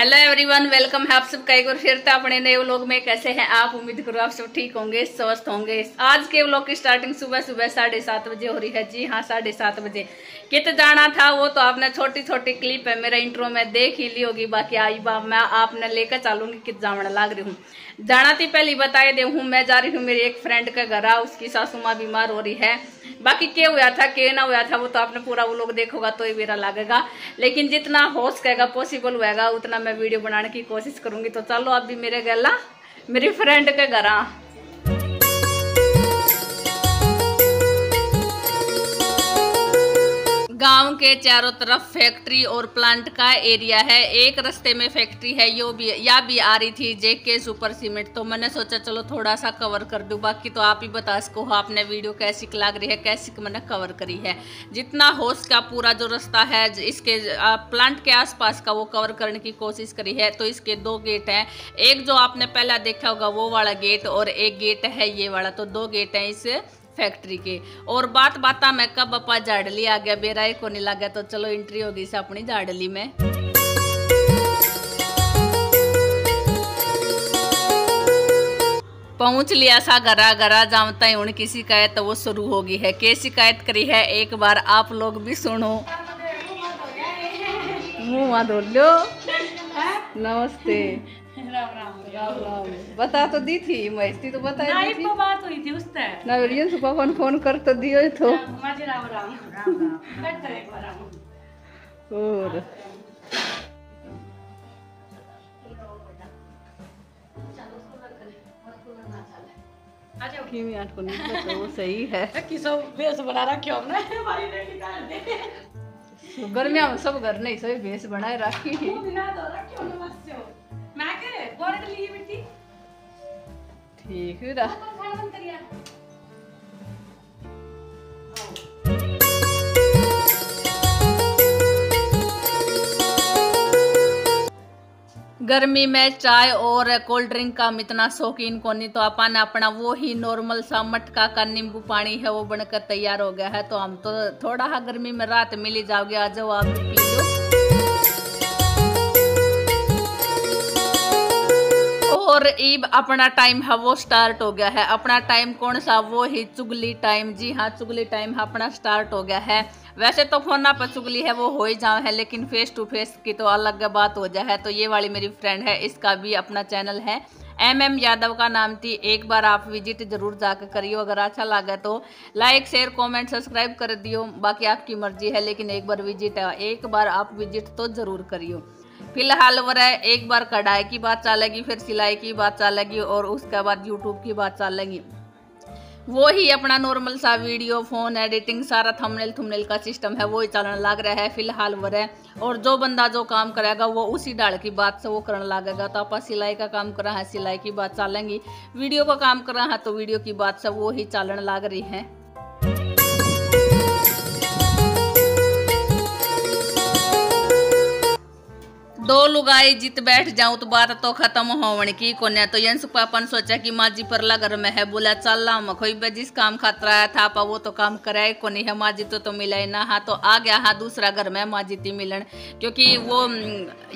hello everyone welcome है आप सबका एक बार फिर से अपने नए व्लॉग में कैसे हैं आप? उम्मीद करो आप सब ठीक होंगे, स्वस्थ होंगे। आज के व्लॉग की स्टार्टिंग सुबह सुबह साढ़े सात बजे हो रही है। जी हाँ साढ़े सात बजे। कित जाना था वो तो आपने छोटी छोटी क्लिप है, मेरा इंट्रो में देख ही ली होगी, बाकी आई बा, मैं आपने लेकर चलूँगी कित जावण लाग रही हूँ। जाना थी पहले बताए दे हूँ, मैं जा रही हूँ मेरी एक फ्रेंड का घर, आ, उसकी सासू माँ बीमार हो रही है। बाकी क्या हुआ था क्या ना हुआ था, वो तो आपने पूरा वो लोग देखोगा तो ही मेरा लगेगा। लेकिन जितना हो सकेगा पॉसिबल होएगा, उतना मैं वीडियो बनाने की कोशिश करूँगी तो चलो अभी मेरे गला मेरी फ्रेंड के घर। गाँव के चारों तरफ़ फैक्ट्री और प्लांट का एरिया है। एक रास्ते में फैक्ट्री है, यो भी या भी आ रही थी जे के सुपर सीमेंट। तो मैंने सोचा, चलो थोड़ा सा कवर कर दूँ। बाकी तो आप ही बता सको आपने वीडियो कैसी लग रही है, कैसी मैंने कवर करी है। जितना हो सका पूरा जो रास्ता है इसके प्लांट के आसपास का वो कवर करने की कोशिश करी है। तो इसके दो गेट हैं। एक जो आपने पहला देखा होगा, वो वाला गेट और एक गेट है ये वाला। तो दो गेट हैं इस फैक्ट्री के। और बात बाता मैं कब अपा जाडली आ गया? बेरा को नहीं लग तो चलो एंट्री होगी से अपनी जाडली में। पहुँच लिया सा गरा गरा जामता ही उनकी शिकायत वो शुरू होगी है। के शिकायत करी है? एक बार आप लोग भी सुनो। मुँह धो लो नमस्ते। राम राम राम राम बता तो दी थी मस्ती तो बता दी थी बात हुई थी उससे ना वेरियन सुबह फ़ोन फ़ोन कर तो दियो तो माजी राम राम राम राम कट करे एक बार और आ जाओ की में आठ को नहीं पता वो सही है कि सब बेस बना रखे हमने हमारी ने निकाल दे गर्मिया में सब घर नहीं सभी भैंस बनाए रखी हो गर्मी में चाय और कोल्ड ड्रिंक का हम इतना शौकीन को नहीं तो अपन अपना वो ही नॉर्मल सा मटका का नींबू पानी है, वो बनकर तैयार हो गया है। तो हम तो थोड़ा हा गर्मी में रात मिल जाओगे आ जाओ आप पी लो। ईब अपना टाइम है, वो स्टार्ट हो गया है। अपना टाइम कौन सा? वो ही चुगली टाइम। जी हाँ चुगली टाइम अपना स्टार्ट हो गया है। वैसे तो फ़ोन पर चुगली है, वो हो ही जाओ है, लेकिन फेस टू फेस की तो अलग बात हो जाए तो ये वाली मेरी फ्रेंड है, इसका भी अपना चैनल है। एम एम यादव का नाम थी, एक बार आप विज़िट ज़रूर जाकर करियो, अगर अच्छा लगा तो। लाइक शेयर कमेंट सब्सक्राइब कर दियो, बाकी आपकी मर्ज़ी है, लेकिन एक बार विज़िट है, एक बार आप विज़िट तो ज़रूर करियो। फ़िलहाल वो एक बार कढ़ाई की बात चलेगी, फिर सिलाई की बात चलेगी और उसके बाद यूट्यूब की बात चलेगी। वो ही अपना नॉर्मल सा वीडियो फ़ोन एडिटिंग सारा थंबनेल थुमनेल का सिस्टम है वो ही चलने लग रहा है फ़िलहाल वो और जो बंदा जो काम करेगा, वो उसी डाल की बात से वो करने लगेगा। तो आप सिलाई का काम कर रहा है, सिलाई की बात चलेंगी। वीडियो का काम कर रहा है तो वीडियो की बात से वो ही चलने लग रही है। दो लुगाई जित बैठ जाऊँ तो बात तो खत्म होवन की कोने तो यंस पापन सोचा कि माजी परला घर में है, बोला, चल ला मखोई बे, जिस काम खातरा आया था पा वो तो काम कराए को नहीं है माजी तो तो मिला ना हाँ तो आ गया हाँ दूसरा घर में माजी थी मिलन। क्योंकि वो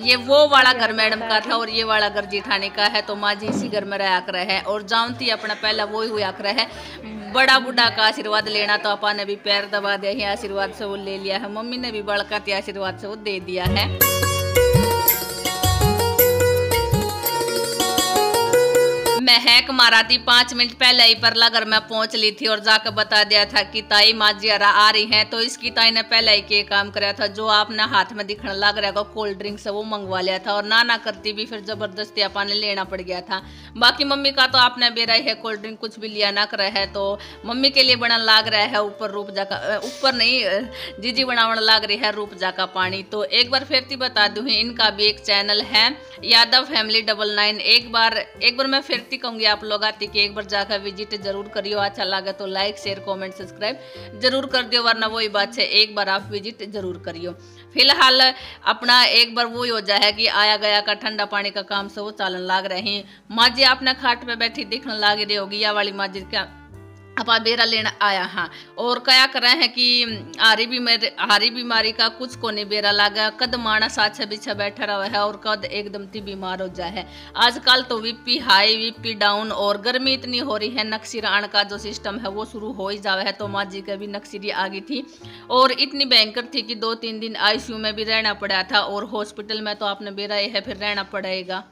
ये वो वाला घर मैडम का था और ये वाला घर जिठानी का है तो माजी इसी घर में रहा कर है और जाऊन थी अपना पहला वो ही हुआ कर है। बड़ा बुढ़ा का आशीर्वाद लेना तो अपा ने भी पैर दबा दिया, है आशीर्वाद से वो ले लिया है, मम्मी ने भी बड़का आशीर्वाद से वो दे दिया है। महक मारा थी, पाँच मिनट पहले ही परला घर में पहुँच ली थी और जाकर बता दिया था कि ताई माजियारा आ रही हैं तो इसकी ताई ने पहले ही के काम कराया था, जो आपने हाथ में दिखने लग रहा कोल्ड ड्रिंक से वो मंगवा लिया था और ना ना करती भी फिर ज़बरदस्ती आपा ने लेना पड़ गया था। बाकी मम्मी का तो आपने बेरा ही है, कोल्ड ड्रिंक कुछ भी लिया ना करे है तो मम्मी के लिए बना लाग रहा है, ऊपर रूप जाका ऊपर नहीं जीजी बनावन लाग रही है रूप जाका पानी। तो एक बार फिर बता दू, इनका भी एक चैनल है, यादव फैमिली डबल नाइन, एक बार एक बार मैं फिर बेनती कहूँगी आप लोग आती कि एक बार जाकर विज़िट ज़रूर करियो। अच्छा लगे तो लाइक शेयर कमेंट सब्सक्राइब ज़रूर कर दियो, वरना वही बात है एक बार आप विज़िट ज़रूर करियो। फ़िलहाल अपना एक बार वो हो जाए कि आया गया का ठंडा पानी का काम से वो चालन लाग रहे हैं। माँ जी आपने खाट पे बैठी दिखने लाग रही होगी, या वाली माँ जी क्या अपा बेरा लेना आया हाँ। और क्या कर रहे हैं कि हारी बीमारी हारी बीमारी का कुछ को नहीं बेरा लगा, कद माना साछा बिछा बैठा रहा है और कद एकदम ती बीमार हो जाए है। आजकल तो वीपी हाई, वीपी डाउन और गर्मी इतनी हो रही है नक्सीर आने का जो सिस्टम है वो शुरू हो ही जावे है तो माँ जी का भी नक्सीरी आ गई थी। और इतनी भयंकर थी कि दो तीन दिन आईसीयू में भी रहना पड़ा था और हॉस्पिटल में तो आपने बेरा है, फिर रहना पड़ेगा।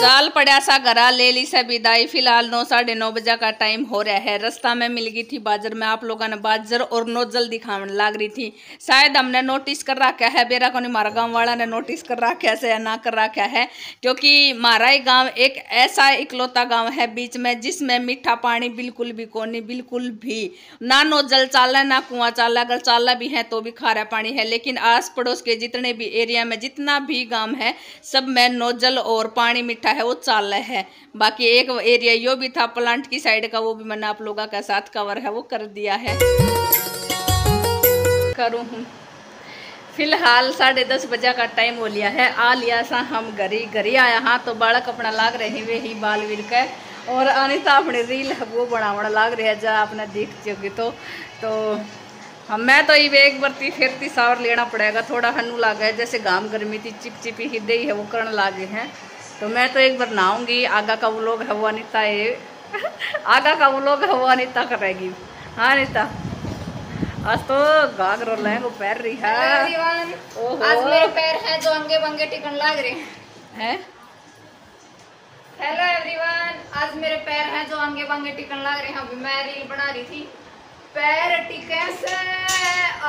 चाल पड़ा सा घरा ले ली सा विदाई। फ़िलहाल नौ, साढ़े नौ बजे का टाइम हो रहा है। रास्ता में मिल गई थी बाजर। में आप लोगों ने बाजर और नोजल दिखाने लग रही थी। शायद हमने नोटिस कर रखा है, बेरा को नहीं, हमारा गाँव वाला ने नोटिस कर रखा है ना कर रखा है, क्योंकि हमारा ही गाँव एक ऐसा इकलौता गाँव है बीच में, जिसमें मीठा पानी बिल्कुल भी कोनी, बिल्कुल भी। ना नोजल चाला ना कुआँ चाला अगर चाला भी है तो भी खारा पानी है, लेकिन आस पड़ोस के जितने भी एरिया में जितना भी गाँव है, सब में नोजल और पानी मीठा है, वो चाल है। बाकी एक एरिया यो भी था प्लांट की साइड का, वो भी मैंने आप लोगों का साथ कवर है, वो कर दिया है। करूँ हूँ। फ़िलहाल साढ़े दस बजे का टाइम हो लिया है। आ लिया सा हम घरी। घरी आया हाँ तो बालक अपना लाग रहे वे ही बाल वीर के। और अनिता अपनी रील है, वो बनावण लाग रही है, जा आपने देख चुकी तो। तो हम मैं तो ये एक बरती फिरती सावर लेना पड़ेगा, थोड़ा हनु लाग जैसे घाम गर्मी थी चिप चिपी ही है, वो करने लागे हैं। तो मैं तो एक बार नहाऊँगी आगा का वो लोग है वो अनिता है आगा का वो लोग है वो अनिता करेगी। हाँ अनिता। आज तो गागरो लहंगो पैर रही है। आज मेरे पैर हैं जो अंगे बंगे टिकन लग रहे हैं। हेलो एवरीवन आज मेरे पैर हैं जो अंगे बंगे टिकन लग रहे हैं। अभी मैं रील बना रही थी। पैर टिके से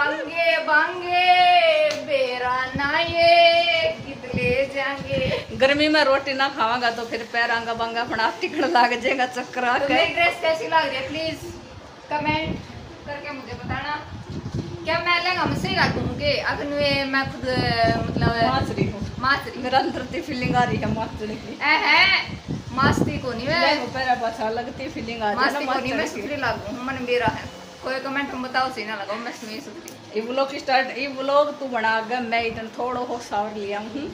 अंगे बंगे गर्मी में रोटी ना खावागा तो फिर पैर अंगा बंगा अपना टिकन लग जाएगा चक्कर तो मेरी ड्रेस कैसी लग रही है? प्लीज़ कमेंट करके मुझे बताना। क्या मैं लहंगा में सही लगूँगे अगर मैं खुद मतलब माच रही हूँ। माच रही मेरा अंदर से फीलिंग आ रही है माचने की। ए है मस्ती को नहीं मैं मैं पैर पाछा लगती फीलिंग आ रही मस्ती है को नहीं मैं सुथरी लागू। मन मेरा है। कोई कमेंट में बताओ सही ना लगाओ मैं सुनी सुथरी। ये व्लॉग स्टार्ट ये व्लॉग तू बना ग मैं इधर थोड़ा हो सावर लिया हूँ।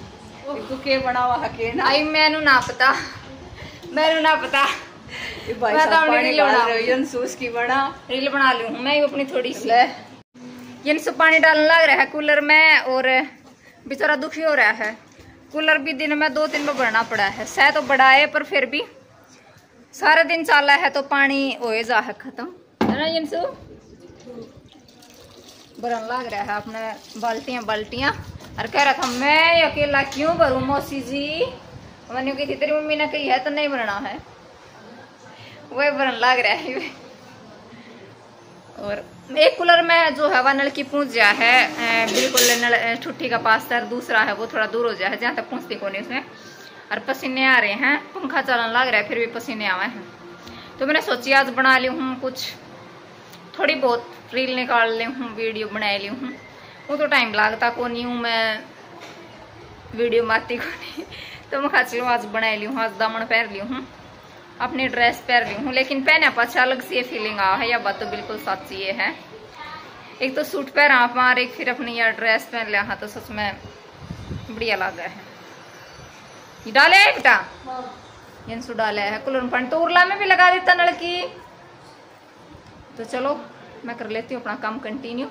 के बनावा हके ना आई मैनू ना पता मैनू ना पता मैं तो साहब अपनी पानी रील बना रहे यंसूस की बना रील बना ली मैं अपनी थोड़ी सी ले पानी डालने लग रहा है कूलर में और बेचारा दुखी हो रहा है कूलर भी दिन में दो तीन में भरना पड़ा है सह तो बड़ा है पर फिर भी सारा दिन चाला है तो पानी हो जा है खत्म है ना जिनसु भरन लग रहा है अपने बाल्टियाँ बाल्टियाँ और कह रहा था, मैं अकेला क्यों भरूं मौसी जी? मैंने कही थी, तेरी मम्मी ने कही है तो नहीं भरना है। वही भरन लग रहा है। और एक कूलर में जो है वह नल की पूछ गया है बिल्कुल नल ठुट्ठी का पास है दूसरा है, वो थोड़ा दूर हो जाए जहाँ तक पूछती को नहीं उसमें। और पसीने आ रहे हैं, पंखा चलन लग रहा है, फिर भी पसीने आवे हैं। तो मैंने सोची, आज बना ली हूँ कुछ, थोड़ी बहुत रील निकाल ली हूँ, वीडियो बना ली हूँ। वो तो टाइम लगता को नहीं हूँ मैं। वीडियो मारती को नहीं तो मैं खाची आज बना ली हूँ आज दामन पहन ली हूँ अपनी ड्रेस पहन ली हूँ। लेकिन पहने पाछा अलग सी फीलिंग आ है या बात तो बिल्कुल सच्ची ये है। एक तो सूट पहना आप मार एक फिर अपनी यार ड्रेस पहन लिया हाँ तो सच में बढ़िया लग है। डाले है बेटा? यंसु डाला है कूलर पानी तो उरला में भी लगा देता नल की तो चलो मैं कर लेती हूँ अपना काम कंटिन्यू